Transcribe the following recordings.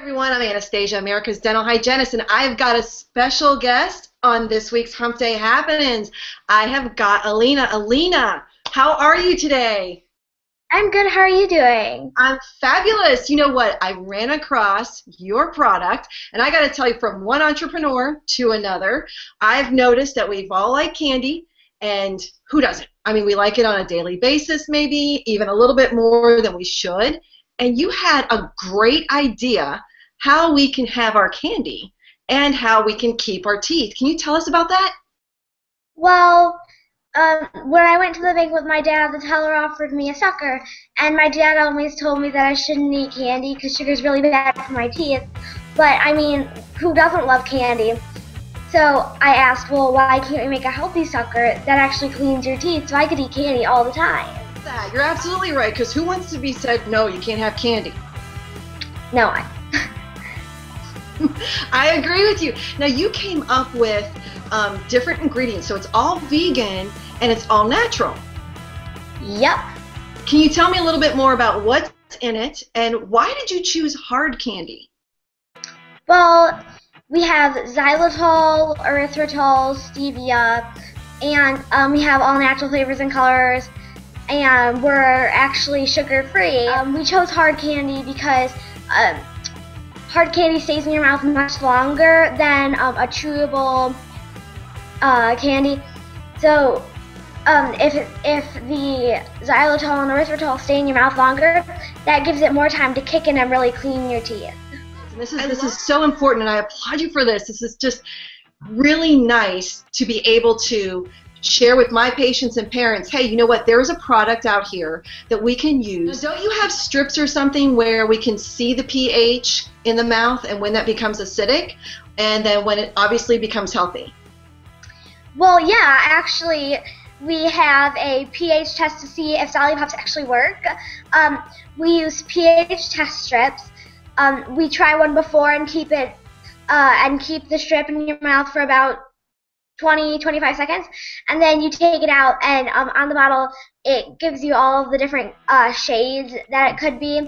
everyone, I'm Anastasia, America's dental hygienist, and I've got a special guest on this week's Hump Day Happenings. I have got Alina. Alina, how are you today? I'm good. How are you doing? I'm fabulous. You know what? I ran across your product, and I got to tell you, from one entrepreneur to another, I've noticed that we've all like candy, and who doesn't? I mean, we like it on a daily basis, maybe even a little bit more than we should. And you had a great idea how we can have our candy and how we can keep our teeth. Can you tell us about that? Well, um, when I went to the bank with my dad, the teller offered me a sucker, and my dad always told me that I shouldn't eat candy because sugar's really bad for my teeth. But I mean, who doesn't love candy? So I asked, well, why can't we make a healthy sucker that actually cleans your teeth so I could eat candy all the time? That you're absolutely right. Because who wants to be said no? You can't have candy. No one. I agree with you. Now you came up with um, different ingredients, so it's all vegan and it's all natural. Yep. Can you tell me a little bit more about what's in it and why did you choose hard candy? Well, we have xylitol, erythritol, stevia, and um, we have all natural flavors and colors. And we're actually sugar free. Um, we chose hard candy because um, hard candy stays in your mouth much longer than um, a chewable uh, candy. So um, if if the xylitol and erythritol stay in your mouth longer, that gives it more time to kick in and really clean your teeth. This is this is so important, and I applaud you for this. This is just really nice to be able to share with my patients and parents, hey, you know what, there's a product out here that we can use. Don't you have strips or something where we can see the pH in the mouth and when that becomes acidic and then when it obviously becomes healthy? Well, yeah, actually, we have a pH test to see if Zollipops actually work. Um, we use pH test strips. Um, we try one before and keep it uh, and keep the strip in your mouth for about 20, 25 seconds, and then you take it out, and um, on the bottle it gives you all of the different uh, shades that it could be,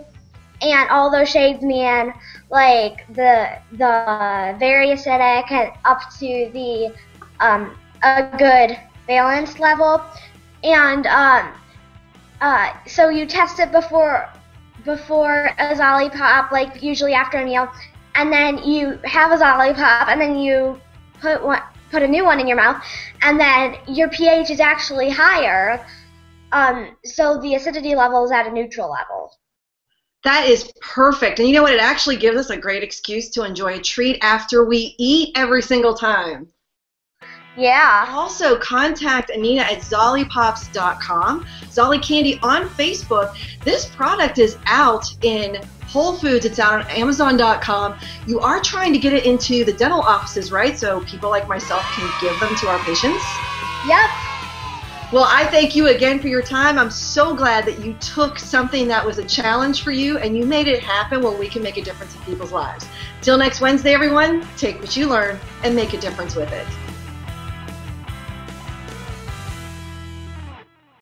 and all those shades mean like the the very acidic and up to the um, a good valence level, and um, uh, so you test it before before a Zollipop, like usually after a meal, and then you have a Zollipop, and then you put one put a new one in your mouth, and then your pH is actually higher. Um, so the acidity level is at a neutral level. That is perfect. And you know what? It actually gives us a great excuse to enjoy a treat after we eat every single time. Yeah. Also, contact Alina at zollipops.com. Zolli Candy on Facebook. This product is out in Whole Foods. It's out on Amazon.com. You are trying to get it into the dental offices, right? So people like myself can give them to our patients. Yep. Well, I thank you again for your time. I'm so glad that you took something that was a challenge for you and you made it happen where we can make a difference in people's lives. Till next Wednesday, everyone, take what you learn and make a difference with it.